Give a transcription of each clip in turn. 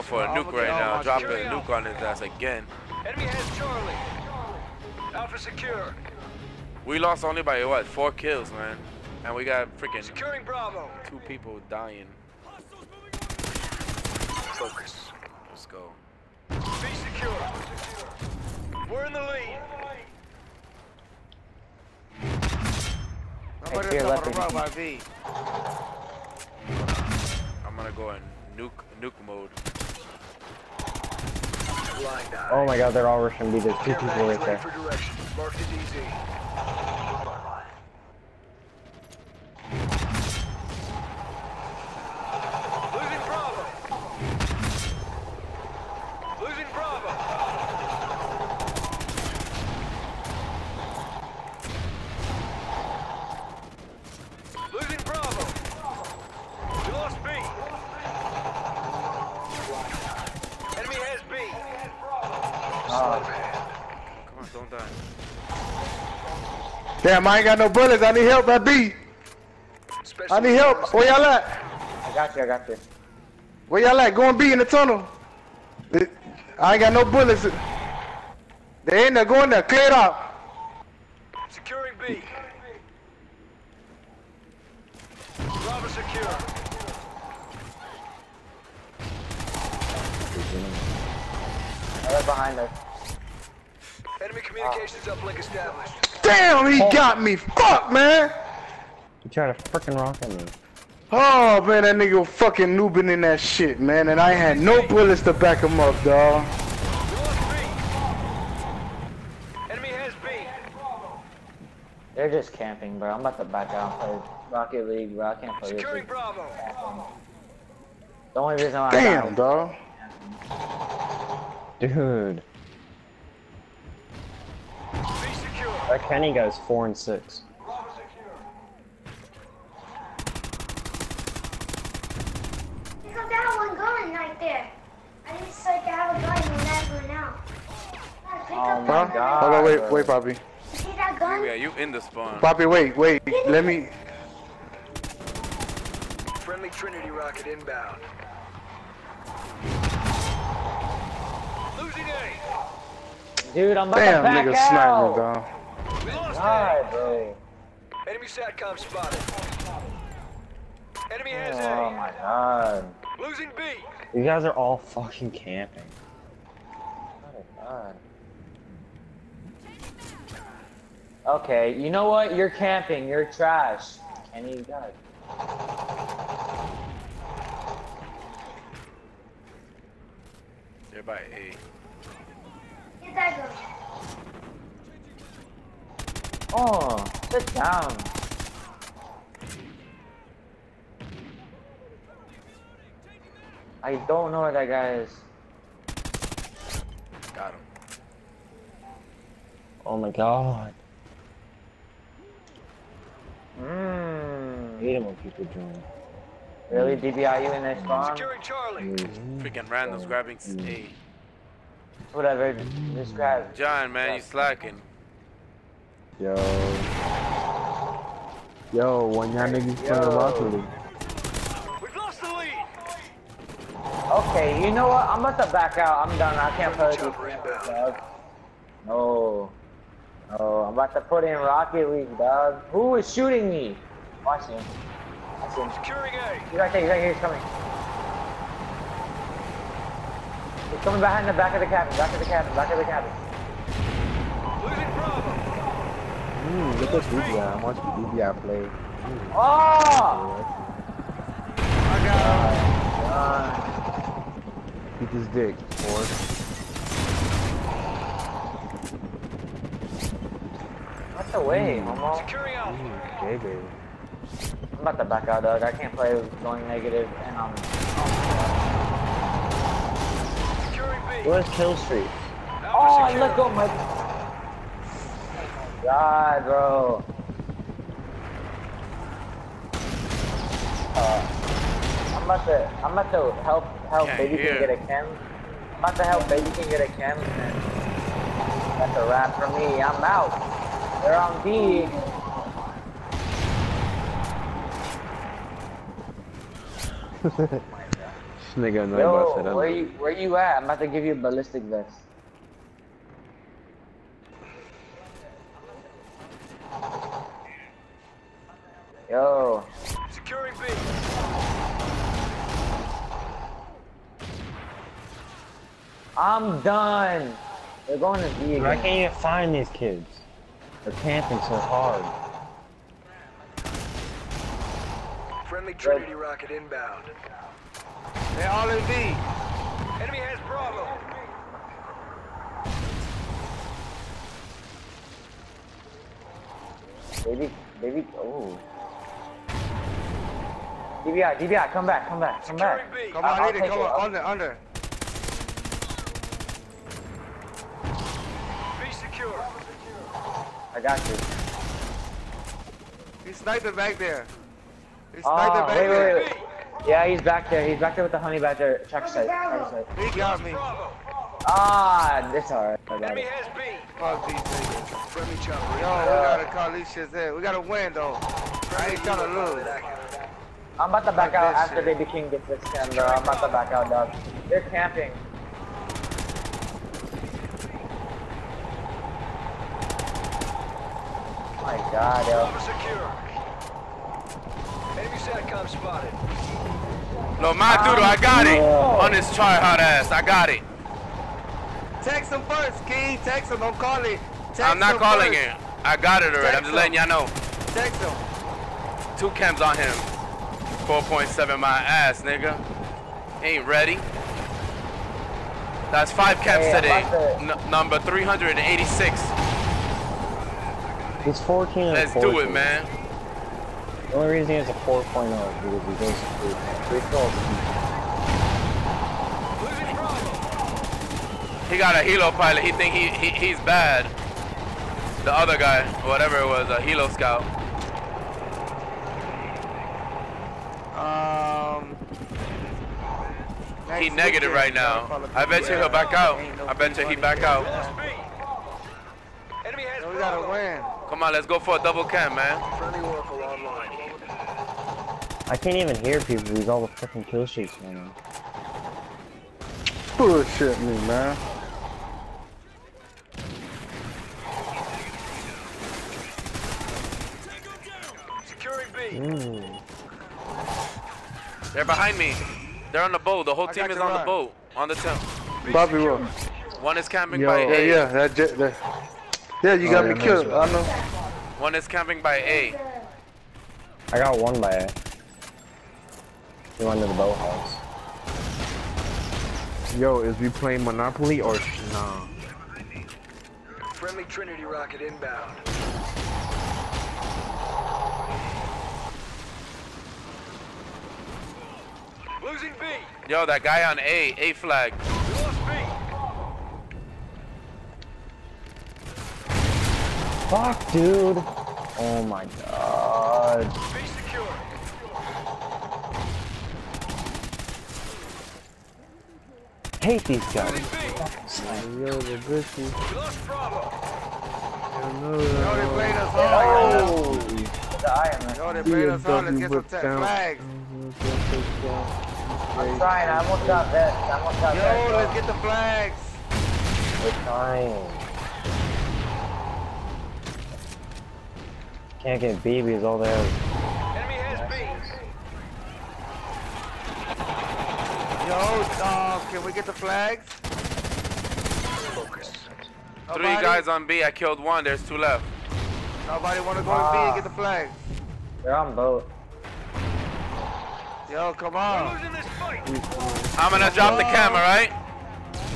go for a nuke right now. Drop a nuke on his ass again. Enemy has Charlie. Alpha secure. We lost only by what? Four kills, man. And we got freaking Securing Bravo. two people dying. Focus. Let's go. Be secure. We're in the lead. Nobody fear top of leopard. the road by V. I'm gonna go in nuke nuke mode. Blind eye. Oh my god, they're all rushing me. There's two people right there. for direction. Marked as easy. Losing Bravo. Losing Bravo. Damn, I ain't got no bullets. I need help at B. Special I need help. Where y'all at? I got you, I got you. Where y'all at? Go and B in the tunnel. I ain't got no bullets. They in there. Go in there. Clear it out. Securing B. Bravo secure. Oh, they're behind us. Enemy communications uplink established. Damn, he got me. Fuck, man. You trying to freaking rocket me. Oh, man, that nigga was fucking noobing in that shit, man. And I had no bullets to back him up, dawg. We lost B. Enemy has B. They're just camping, bro. I'm about to back out and play Rocket League, bro. I can't play this. Securing league. Bravo. The only reason why I Damn, got dawg. Dude. In that one now. Ah, Pick Oh up my Huh? that God. Hold on, wait, bro. wait, Poppy. gun. See that gun? Yeah, you in the spawn. Poppy, wait, wait. Let me. Friendly Trinity rocket inbound. Losing A. Dude, I'm about Damn, to back nigga out. sniping, dawg. We lost A. bro. Enemy SATCOM spotted. Enemy has Oh A. my god. Losing B. You guys are all fucking camping. Oh god. Okay, you know what? You're camping. You're trash. Kenny, you got it. They're by A. Get that gun. Oh, sit down. I don't know where that guy is. Got him. Oh my god. Mmm. hate it when people join. Really? DBIU in their spawn? Securing Charlie. Mm-hmm. Freaking randoms grabbing A. Whatever, just grab. John, man, you slacking. Yo. Yo, when y'all niggas playing Yo. Rocket League. We've lost the lead. Okay, you know what? I'm about to back out. I'm done. I can't play with Chopper these dog. No. No, I'm about to put in Rocket League, dog. Who is shooting me? Oh, Watch him. Watch him. Securing A. He's right there, he's right here, he's coming. He's coming behind the back of the cabin, back of the cabin, back of the cabin. Losing Bravo. Mm, look at DBI. I'm watching DBI play. Oh! I got Uh, Beat his dick, boy. what's the way, Momo? Securing Alpha. Mm, gay baby. I'm about to back out, dog. I can't play going negative, and I'm. Securing Where's kill streak? Alpha Oh, secure. let go, my. God, bro. Uh, I'm about to, I'm about to help, help Can't baby hear. can get a KEM. I'm about to help baby can get a KEM, that's a wrap for me. I'm out. They're on B. nigga know about Yo, where you where you at? I'm about to give you a ballistic vest. Yo, Securing B. I'm done. They're going to B Dude, I can't even find these kids. They're camping so hard. Friendly Trinity rocket inbound. They're all in B. Enemy has Bravo. Baby, baby, oh. DBI, DBI, come back, come back, come back. Securing B. Come I'll- on, I'll hit it. Come it. on, under, under. B secure. I got you. He's sniping back there. He's sniping Oh, back wait, there. wait, wait. Yeah, he's back there. He's back there with the honey badger. Check site. Site. He got me. Bravo. Ah, it's alright. I got Enemy it. has B. Fuck these niggas. Friendly chopper. Yo, we gotta call these shits in. We gotta win though. I ain't trying to lose. I'm about to back out after shit. Baby King gets this scan, bro. I'm about to back out, dog. They're camping. Oh My god, yo. Bravo secure. Enemy SATCOM spotted. No, my dude, I got it. Ah, on this try hard ass, I got it. Text him first, King. Text him. Don't call it. Text I'm not him calling first. it. I got it already. I'm just letting y'all know. Text him. Two cams on him. 4.7 my ass, nigga. Ain't ready. That's five caps Hey, today. number 386. He's 14 and Let's 14. do it, man. The only reason he has a 4.0 is because he goes to free throws. He got a helo pilot. He think he, he he's bad. The other guy, whatever it was, a helo scout. He negative right now. I bet you he'll back out. I bet you he back out. Lost B. Enemy has Yo, we gotta win. Come on, let's go for a double cam, man. Friendly Oracle online. I can't even hear people because all the fucking kill streaks going on. Bullshit me, man. Securing B. Ooh. They're behind me. They're on the boat. The whole I team is you on the boat. On the team. Bobby will. One is camping Yo. by Yeah, A. yeah, that, jet- that. Yeah, you oh, got Oh, me yeah, killed. nice I know. One is camping by A. I got one by A. He went to the boathouse. Yo, is we playing Monopoly or sh- nah? Friendly Trinity rocket inbound. Losing B. Yo, that guy on A. A flag. We lost B. Fuck, dude. Oh my god. B secure. Hate these guys. Losing Yo, the bitches. We lost Bravo. Yo, they playing us hard. Oh, the Iron Man. Yo, they playing us hard. Let's get some tech out. flags. I'm trying. I almost got vest. I almost got Yo, vest. let's get the flags. We're trying. Can't get BBs all there. Enemy has B. Yo, uh, can we get the flags? Focus. Three guys on B. I killed one. There's two left. Nobody want to go to B and get the flags? They're on boat. Yo, come on. losing this fight. I'm gonna drop the cam, alright?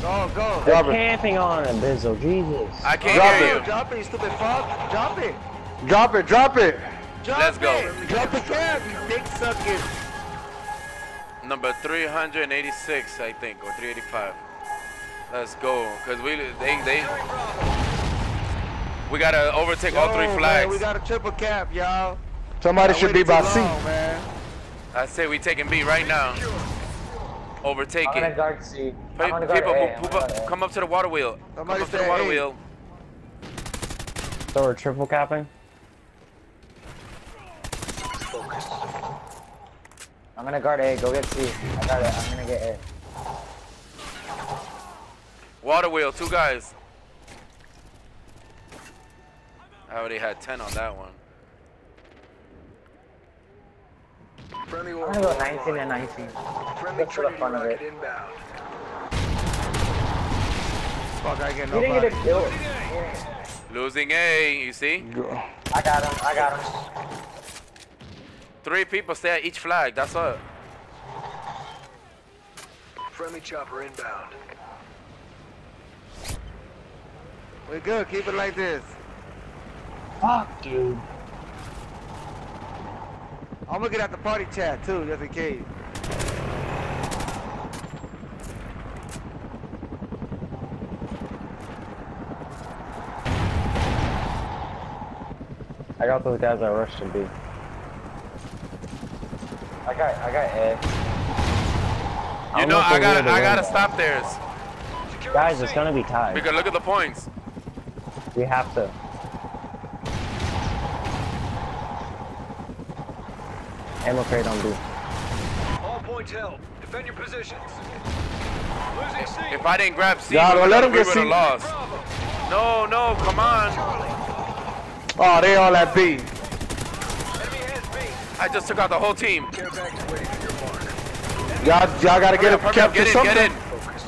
Go, go. They're camping on it, Bizzle. Jesus. I can't Drop hear it. you. Drop it, you stupid fuck. Drop it. Drop it, drop it. Drop Let's go. Drop the cab, you dick sucker. Number 386, I think, or 385. Let's go, cause we they they we gotta overtake all three flags. Man, we got a triple cap, y'all. Somebody should be by C. Man. I say we taking B right now. Overtake I'm it. guard C. I'm Pe- gonna guard People, A. move, I'm move up, guard come up to the water wheel. Come up to the water A. wheel. So we're triple capping? I'm gonna guard A. Go get C. I got it. I'm gonna get A. Water wheel, two guys. I already had 10 on that one. Friendly I'm order gonna go 19 and 19. Friendly Just for the fun of it. inbound. Fuck, I get He didn't get a nobody. kill. Losing A, you see? Go. I got him. I got him. Three people stay at each flag, that's it. Friendly chopper inbound. We're good, Keep it like this. Fuck, dude. I'm looking at the party chat too, just in case. I got those guys that rushed to B. I got. I got A. You I'm know, I gotta, real I gotta stop theirs. Guys, it's gonna be tied. Because look at the points. We have to. Ammo crate on B. All points held. Defend your positions. Losing C. If I didn't grab C, Y'all we don't let would've- him we get would have C. lost. No, no, come on. Oh, they all at B. Enemy has B. I just took out the whole team. Care package waiting for your mark. Y'all, y'all gotta get Hurry a up, hurry up, capture get in, something. get in. Focus.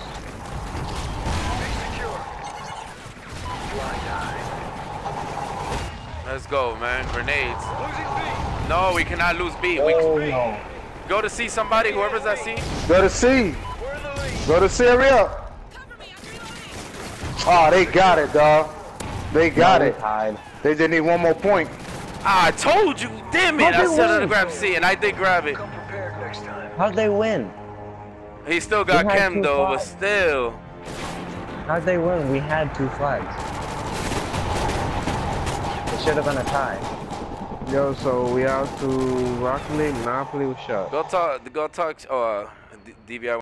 Be secure. Blind eye. Let's go, man. Grenades. Losing B. No, we cannot lose B. We Oh no. go to see somebody, whoever's at C. Go to C. We're in the lead. Go to C. Hurry up. Oh, they got it, dog. They got No, it. Tied. They just need one more point. Ah, I told you. Damn it. How'd I they said to win? grab C, and I did grab it. Come prepared next time. How'd they win? He still got We had KEM, two though, but still. How'd they win? We had two flags. It should have been a tie. Yo, so we out to Rocket League, Monopoly, what's up? Go talk, go talk, oh, uh, D- DVI